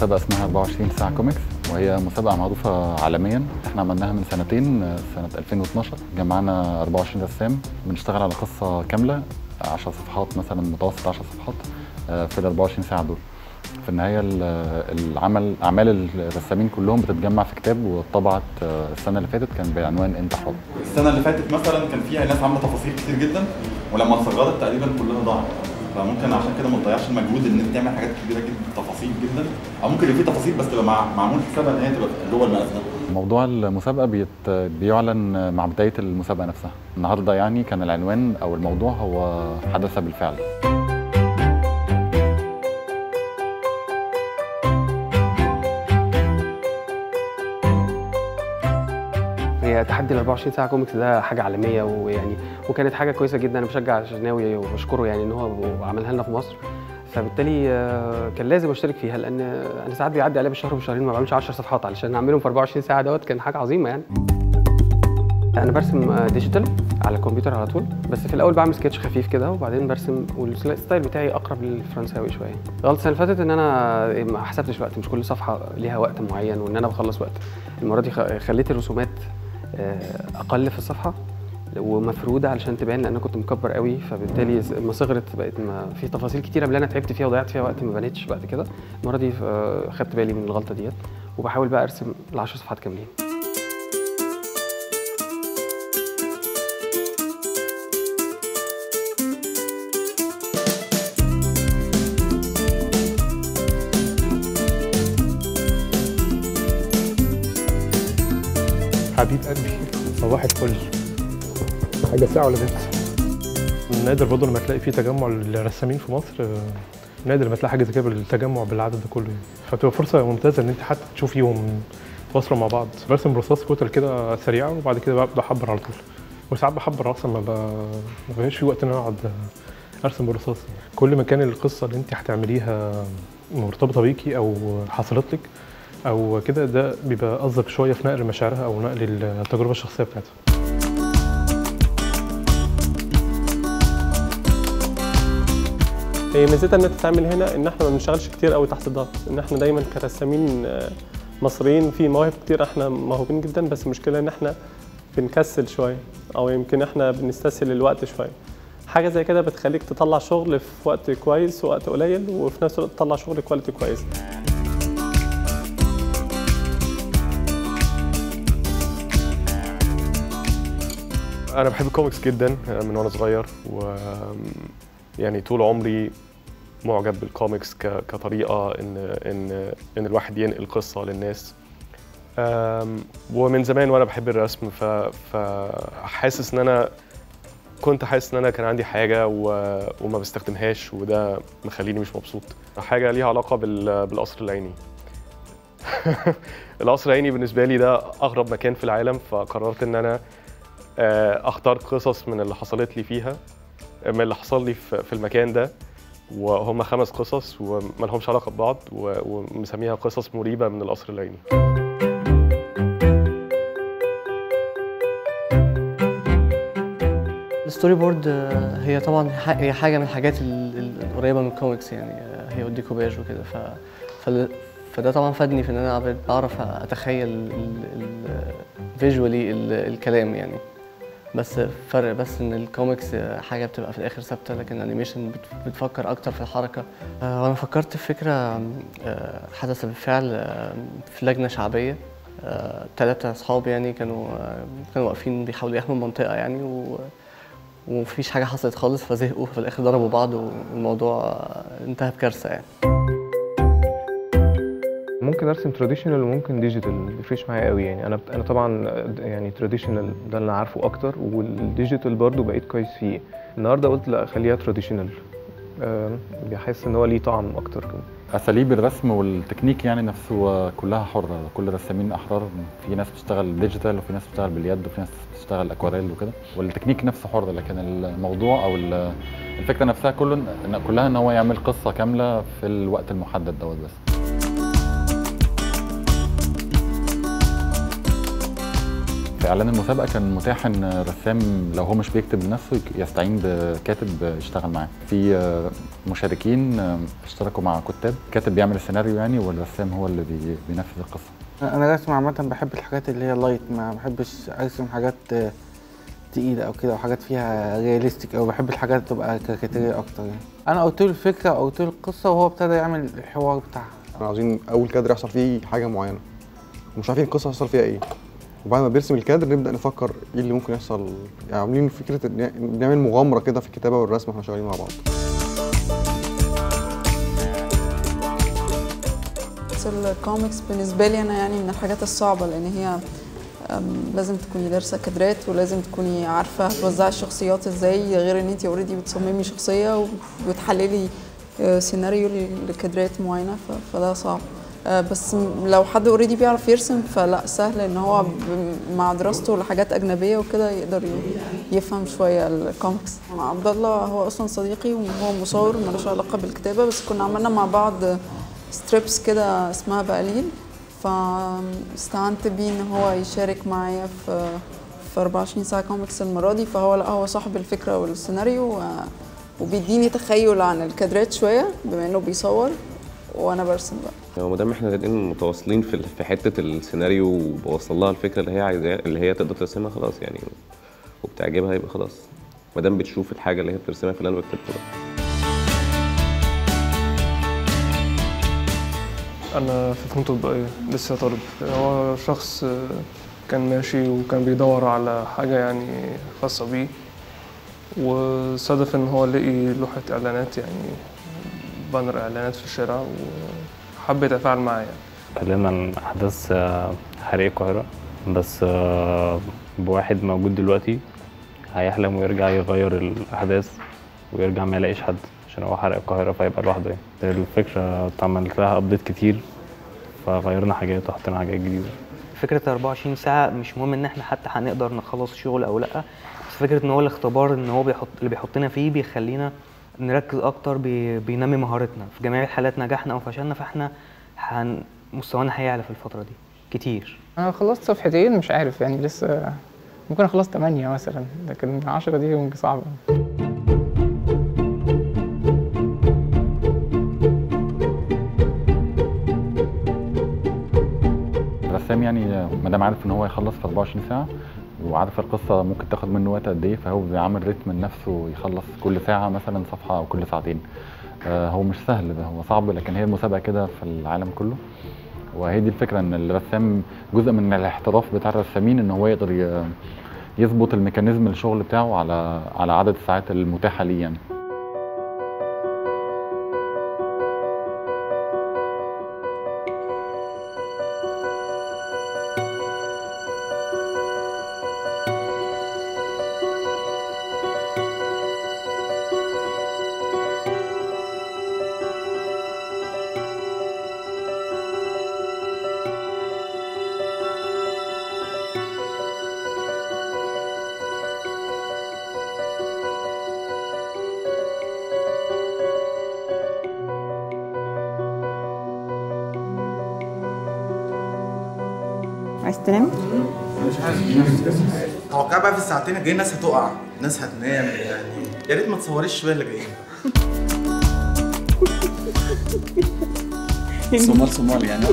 مسابقه اسمها 24 ساعة كوميكس وهي مسابقه معروفة عالميا. إحنا عملناها من سنتين سنة 2012 جمعنا 24 رسام. بنشتغل على قصة كاملة 10 صفحات مثلا متوسط 10 صفحات في ال 24 ساعة دول. في النهاية العمل أعمال الرسامين كلهم بتتجمع في كتاب واتطبعت السنة اللي فاتت. كان بعنوان إنت حر. السنة اللي فاتت مثلا كان فيها ناس عاملة تفاصيل كتير جدا ولما صغرت تقريبا كلها ضاعت. فممكن عشان كده ما تضيعش المجهود إن أنت تعمل حاجات كبيره جدا تفاصيل جدا. أو ممكن يبقى في تفاصيل بس تبقى مع معمول حسابها إن هي تبقى جوه ده. موضوع المسابقة بيت بيعلن مع بداية المسابقة نفسها. النهارده يعني كان العنوان أو الموضوع هو حدث بالفعل. هي تحدي ال 24 ساعة كوميكس ده حاجة عالمية ويعني وكانت حاجة كويسة جدا. أنا بشجع شناوي وبشكره يعني إن هو عملها لنا في مصر. فبالتالي كان لازم أشترك فيها لأن أنا ساعات بيعدي عليا بالشهر وشهرين ما بعملش 10 صفحات علشان أعملهم في 24 ساعة دوت كان حاجة عظيمة يعني. أنا برسم digital على الكمبيوتر على طول. بس في الأول بعمل سكتش خفيف كده وبعدين برسم وال style بتاعي أقرب للفرنساوي شوية. غلط السنة اللي فاتت إن أنا ما حسبتش وقت مش كل صفحة ليها وقت معين وإن أنا بخلص وقت. المرة دي خليت الرسومات أقل في الصفحة ومفرودة علشان تبان لأن أنا كنت مكبر قوي فبالتالي لما صغرت بقت ما في تفاصيل كتيرة اللي أنا تعبت فيها وضيعت فيها وقت ما بانتش بعد كده. المرة دي خدت بالي من الغلطة ديت وبحاول بقى أرسم ال 10 صفحات كاملين. حبيب قلبي. صباح الفل. حاجة ساعه ولا بس؟ نادر برضه لما تلاقي في تجمع للرسامين في مصر نادر لما تلاقي حاجة زي كده بالتجمع بالعدد ده كله فبتبقى فرصة ممتازة إن أنت حتى تشوفيهم تواصلوا مع بعض. برسم رصاص كتل كده سريعه وبعد كده ببدا احبر على طول. وساعات بحبر أصلا ما. ما بقاش في وقت إن أنا أقعد أرسم بالرصاص كل ما كان القصة اللي أنت هتعمليها مرتبطة بيكي أو حصلت لك أو كده ده بيبقى قصدك شوية في نقل مشاعرها أو نقل التجربة الشخصية بتاعتها. هي ميزتها إنها تتعمل هنا إن إحنا ما بنشتغلش كتير قوي تحت الضغط إن إحنا دايما كرسامين مصريين في مواهب كتير إحنا موهوبين جدا بس المشكلة إن إحنا بنكسل شوية أو يمكن إحنا بنستسهل الوقت شوية. حاجة زي كده بتخليك تطلع شغل في وقت كويس ووقت قليل وفي نفس الوقت تطلع شغل كواليتي كويس. أنا بحب الكوميكس جدا من وأنا صغير و يعني طول عمري معجب بالكوميكس كطريقة إن إن إن الواحد ينقل قصة للناس. ومن زمان وأنا بحب الرسم فحاسس إن أنا كنت حاسس إن أنا كان عندي حاجة وما بستخدمهاش وده مخليني مش مبسوط. حاجة ليها علاقة بالقصر العيني. القصر العيني بالنسبة لي ده أغرب مكان في العالم فقررت إن أنا اختار قصص من اللي حصلت لي فيها من اللي حصل لي في المكان ده. وهم خمس قصص وما لهمش علاقة ببعض ومسميها قصص مريبة من القصر العيني. ال story board هي طبعا هي حاجة من الحاجات القريبة من الكوميكس يعني هي والديكوباج وكده. ف فده طبعا فادني في إن أنا بعرف أتخيل visually الكلام يعني. بس فرق بس إن الكوميكس حاجة بتبقى في الآخر ثابتة لكن ال animation بتفكر أكتر في الحركة. وأنا فكرت في فكرة حدث بالفعل في لجنة شعبية. ثلاثة أصحاب يعني كانوا كانوا واقفين بيحاولوا يحموا المنطقة يعني و ومفيش حاجة حصلت خالص فزهقوا في الآخر ضربوا بعض والموضوع انتهى بكارثة يعني. ممكن أرسم traditional وممكن digital ما بيفرقش معايا قوي يعني. أنا أنا طبعا يعني traditional ده اللي أنا عارفه أكتر وال digital برضو بقيت كويس فيه. النهارده قلت لأ خليها traditional بحس إن هو ليه طعم أكتر كده. أساليب الرسم والتكنيك يعني نفسه كلها حرة. كل الرسامين أحرار. في ناس بتشتغل digital وفي ناس بتشتغل باليد وفي ناس بتشتغل أكواريل وكده. والتكنيك نفسه حر لكن الموضوع أو الفكرة نفسها كله كلها إن هو يعمل قصة كاملة في الوقت المحدد دوت بس. إعلان المسابقة كان متاح إن الرسام لو هو مش بيكتب لنفسه يستعين بكاتب يشتغل معاه. في آه، مشاركين آه، اشتركوا مع كتاب. كاتب بيعمل السيناريو يعني والرسام هو اللي بي- بينفذ القصة. أنا رسم عامة بحب الحاجات اللي هي light ما بحبش أرسم حاجات آه، تقيلة أو كده أو حاجات فيها realistic أو بحب الحاجات تبقى كاريكاتيريه أكتر يعني. أنا قلت له الفكرة أو قلت له القصة وهو ابتدى يعمل الحوار بتاعها. إحنا عاوزين أول كادر يحصل فيه حاجة معينة. ومش عارفين القصة هيحصل فيها إيه. وبعد ما بيرسم الكادر نبدأ نفكر إيه اللي ممكن يحصل. يعني عاملين فكرة نعمل مغامرة كده في الكتابة والرسم وإحنا شغالين مع بعض. الكوميكس بالنسبة لي أنا يعني من الحاجات الصعبة لأن هي لازم تكوني دارسة كادرات ولازم تكوني عارفة هتوزعي الشخصيات إزاي غير إن انت already بتصممي شخصية وبتحللي آه، سيناريو لكادرات معينة ف- فده صعب. آه، بس م- لو حد already بيعرف يرسم فلا سهل إن هو مع دراسته لحاجات أجنبية وكده يقدر يفهم شوية الكوميكس عبد الله هو أصلا صديقي وهو مصور ملوش علاقة بالكتابة بس كنا عملنا مع بعض strips كده اسمها بقليل فاستعنت بيه إن هو يشارك معايا في في 24 ساعة كوميكس المرة دي. فهو لا هو صاحب الفكرة والسيناريو وبيديني تخيل عن الكادرات شوية بما إنه بيصور. وأنا برسم بقى. هو ما دام إحنا الاتنين متواصلين في في حتة السيناريو وبوصل لها الفكرة اللي هي عايزاها اللي هي تقدر ترسمها خلاص يعني وبتعجبها يبقى خلاص. ما دام بتشوف الحاجة اللي هي بترسمها في اللي أنا أنا في فنون تطبيقية لسه طالب. هو شخص آه، كان ماشي وكان بيدور على حاجة يعني خاصة بيه وصادف إن هو لقي لوحة إعلانات يعني بانر إعلانات في الشارع وحب يتفاعل معايا. اتكلمنا عن أحداث آه، حريق القاهرة. بس آه، بواحد موجود دلوقتي هيحلم ويرجع يغير الأحداث ويرجع ما يلاقيش حد عشان هو حرق القاهرة فيبقى لوحده يعني. الفكرة عملت لها أبديت كتير فغيرنا حاجات وحطينا حاجات جديدة. فكرة 24 ساعة مش مهم إن إحنا حتى هنقدر نخلص شغل أو لأ بس فكرة إن هو الاختبار إن هو بيحط اللي بيحطنا فيه بيخلينا نركز أكتر بي... بينمي مهارتنا. في جميع الحالات نجحنا أو فشلنا فإحنا هن... مستوانا هيعلى في الفترة دي. كتير. أنا خلصت صفحتين مش عارف يعني لسه ممكن أخلص تمانية مثلا لكن عشرة دي ممكن صعبة. الرسام يعني ما دام عارف إن هو يخلص في 24 ساعة. وعارف القصة ممكن تاخد منه وقت قد إيه فهو بيعمل رتم لنفسه يخلص كل ساعة مثلا صفحة أو كل ساعتين. آه، هو مش سهل ده هو صعب لكن هي المسابقه كده في العالم كله. وهي دي الفكرة إن الرسام جزء من الاحتراف بتاع الرسامين إن هو يقدر يظبط الميكانيزم الشغل بتاعه على على عدد الساعات المتاحة ليه يعني. تنام؟ مش عارف توقع بقى في الساعتين الجايين الناس هتقع. الناس هتنام يعني. يا ريت ما تصوريش شوية اللي جايين. صومال صومال يعني.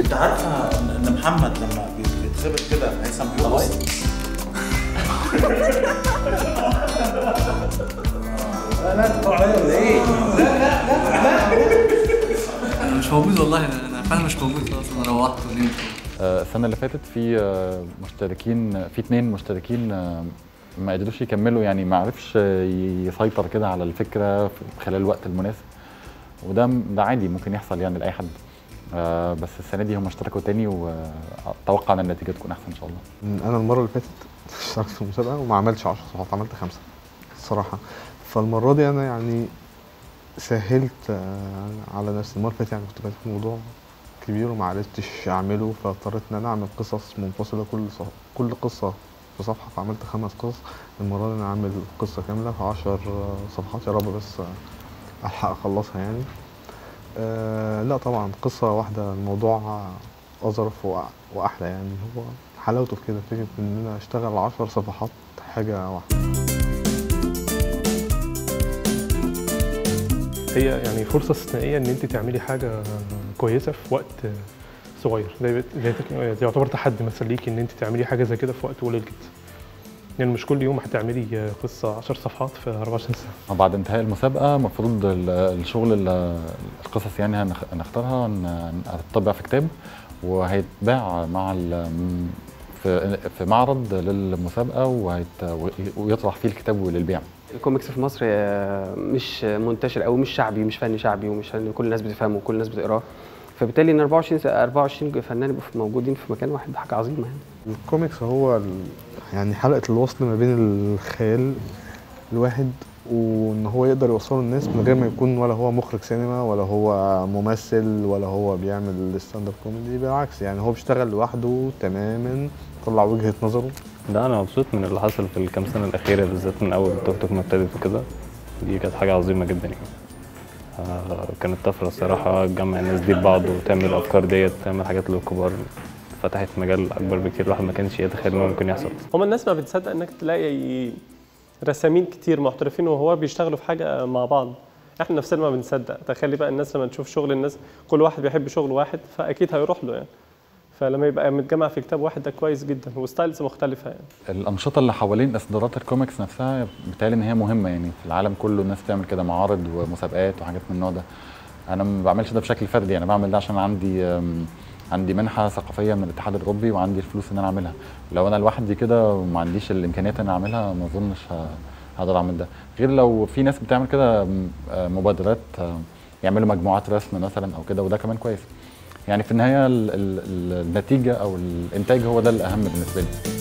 انت عارفه ان محمد لما بي- بيتخبط كده هيثم بيرقص لا تطلع ولا إيه؟ لا لا أنا مش موجود والله. أنا أنا فعلا مش موجود خلاص. أنا روحت ونمت. آه، السنة اللي فاتت في آه، مشتركين في اتنين مشتركين آه، ما قدروش يكملوا يعني ما عرفش يسيطر كده على الفكرة في خلال الوقت المناسب. وده ده عادي ممكن يحصل يعني لأي حد. بس السنة دي هم اشتركوا تاني وأتوقع إن النتيجة تكون أحسن إن شاء الله. أنا المرة اللي فاتت اشتركت في المسابقة وما عملتش 10 صفحات عملت خمسة الصراحة. فالمرة دي أنا يعني سهلت على نفسي. المرة اللي فاتت يعني كنت كاتب موضوع كبير وما عرفتش أعمله فاضطريت إن أنا أعمل قصص منفصلة. كل صف... كل قصة في صفحة فعملت خمس قصص. المرة دي أنا عامل قصة كاملة في 10 صفحات. يا رب بس ألحق أخلصها يعني. آه لا طبعا قصة واحدة الموضوع أظرف وأحلى يعني. هو حلاوته في كده فكرة إن أنا أشتغل عشر صفحات حاجة واحدة. هي يعني فرصة استثنائية إن أنت تعملي حاجة كويسة في وقت صغير. زي زي يعتبر تحدي مثلا ليكي إن انت تعملي حاجة زي كده في وقت قليل جدا. يعني مش كل يوم هتعملي قصة 10 صفحات في 24 ساعة. بعد انتهاء المسابقة المفروض ال- الشغل ال- القصص يعني هنخ- هنختارها هن- هتطبع في كتاب وهيتباع مع في معرض للمسابقة ويطرح فيه الكتاب للبيع الكوميكس في مصر آه، مش منتشر قوي مش شعبي مش فن شعبي ومش فن كل الناس بتفهمه وكل الناس بتقراه. فبالتالي إن 24 س- 24 فنان يبقوا موجودين في مكان واحد ده حاجة عظيمة يعني. الكوميكس هو. يعني حلقة الوصل ما بين الخيال الواحد وإن هو يقدر يوصله للناس من غير ما يكون ولا هو مخرج سينما ولا هو ممثل ولا هو بيعمل stand up comedy بالعكس يعني هو بيشتغل لوحده تماما طلع وجهة نظره. لا أنا مبسوط من اللي حصل في الكام سنة الأخيرة بالذات من أول توك توك ما ابتدت وكده. دي كانت حاجة عظيمة جدا يعني. آه، كانت طفرة الصراحة تجمع الناس دي ببعض وتعمل الأفكار ديت تعمل حاجات للكبار. فتحت مجال أكبر بكتير الواحد ما كانش يتخيل إنه ممكن يحصل. هما الناس ما بتصدق إنك تلاقي رسامين كتير محترفين وهو بيشتغلوا في حاجة مع بعض. إحنا نفسنا ما بنصدق. تخيلي بقى الناس لما تشوف شغل الناس كل واحد بيحب شغل واحد فأكيد هيروح له يعني. فلما يبقى متجمع في كتاب واحد ده كويس جدا و styles مختلفة يعني. الأنشطة اللي حوالين إصدارات الكوميكس نفسها بتهيألي إن هي مهمة يعني في العالم كله الناس بتعمل كده معارض ومسابقات وحاجات من النوع ده. أنا ما بعملش ده بشكل فردي أنا بعمل ده عشان عندي عندي منحة ثقافية من الاتحاد الأوروبي وعندي الفلوس إن أنا أعملها. لو أنا لوحدي كده وما عنديش الإمكانيات إن أنا أعملها ما أظنش هقدر أعمل ده. غير لو في ناس بتعمل كده آه، مبادرات يعملوا مجموعات رسم مثلا أو كده وده كمان كويس. يعني في النهاية ال- ال- ال- النتيجة أو الإنتاج هو ده الأهم بالنسبة لي.